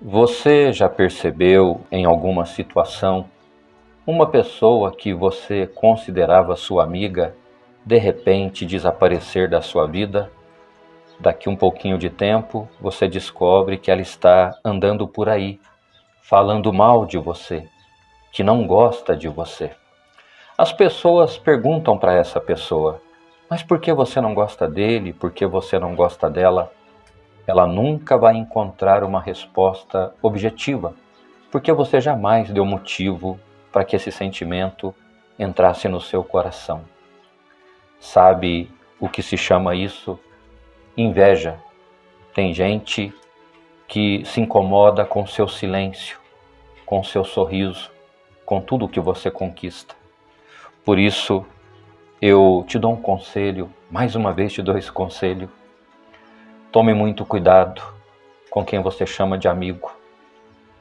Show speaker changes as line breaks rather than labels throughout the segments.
Você já percebeu em alguma situação uma pessoa que você considerava sua amiga de repente desaparecer da sua vida? Daqui um pouquinho de tempo você descobre que ela está andando por aí, falando mal de você, que não gosta de você. As pessoas perguntam para essa pessoa: Mas por que você não gosta dele? Por que você não gosta dela? Ela nunca vai encontrar uma resposta objetiva, porque você jamais deu motivo para que esse sentimento entrasse no seu coração. Sabe o que se chama isso? Inveja. Tem gente que se incomoda com seu silêncio, com seu sorriso, com tudo que você conquista. Por isso, eu te dou um conselho, mais uma vez te dou esse conselho Tome muito cuidado com quem você chama de amigo,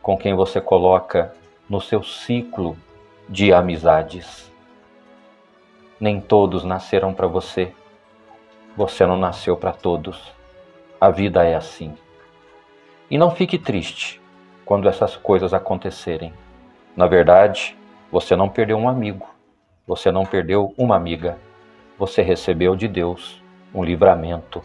com quem você coloca no seu ciclo de amizades. Nem todos nasceram para você. Você não nasceu para todos. A vida é assim. E não fique triste quando essas coisas acontecerem. Na verdade, você não perdeu um amigo, você não perdeu uma amiga. Você recebeu de Deus um livramento